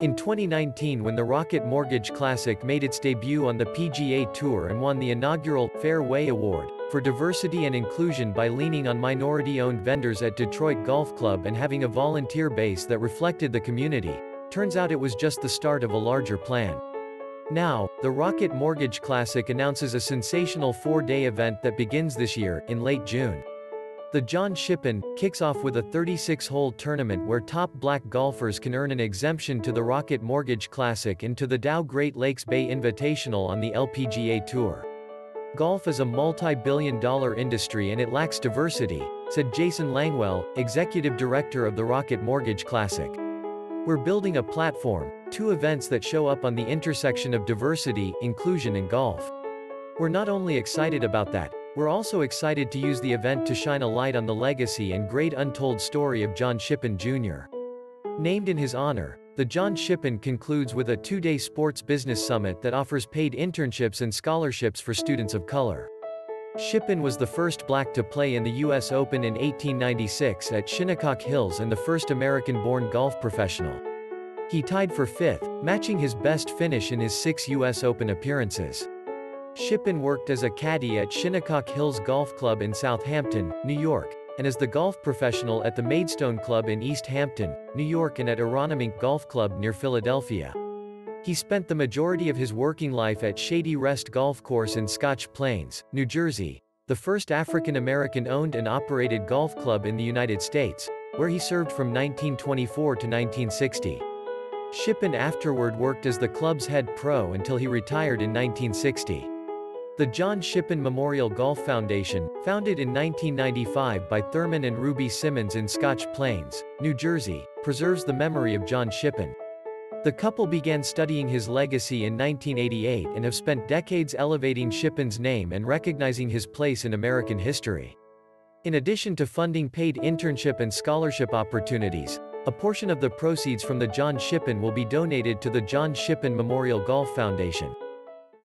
In 2019 when the Rocket Mortgage Classic made its debut on the PGA Tour and won the inaugural Fairway Award for diversity and inclusion by leaning on minority-owned vendors at Detroit Golf Club and having a volunteer base that reflected the community, turns out it was just the start of a larger plan. Now, the Rocket Mortgage Classic announces a sensational four-day event that begins this year, in late June. The John Shippen kicks off with a 36-hole tournament where top black golfers can earn an exemption to the Rocket Mortgage Classic and to the Dow Great Lakes Bay Invitational on the LPGA Tour. Golf is a multi-billion dollar industry and it lacks diversity, said Jason Langwell, executive director of the Rocket Mortgage Classic. We're building a platform, two events that show up on the intersection of diversity, inclusion and golf. We're not only excited about that, we're also excited to use the event to shine a light on the legacy and great untold story of John Shippen Jr. Named in his honor, the John Shippen concludes with a two-day sports business summit that offers paid internships and scholarships for students of color. Shippen was the first black to play in the U.S. Open in 1896 at Shinnecock Hills and the first American-born golf professional. He tied for fifth, matching his best finish in his six U.S. Open appearances. Shippen worked as a caddy at Shinnecock Hills Golf Club in Southampton, New York, and as the golf professional at the Maidstone Club in East Hampton, New York and at Aronimink Golf Club near Philadelphia. He spent the majority of his working life at Shady Rest Golf Course in Scotch Plains, New Jersey, the first African-American owned and operated golf club in the United States, where he served from 1924 to 1960. Shippen afterward worked as the club's head pro until he retired in 1960. The John Shippen Memorial Golf Foundation, founded in 1995 by Thurman and Ruby Simmons in Scotch Plains, New Jersey, preserves the memory of John Shippen. The couple began studying his legacy in 1988 and have spent decades elevating Shippen's name and recognizing his place in American history. In addition to funding paid internship and scholarship opportunities, a portion of the proceeds from the John Shippen will be donated to the John Shippen Memorial Golf Foundation.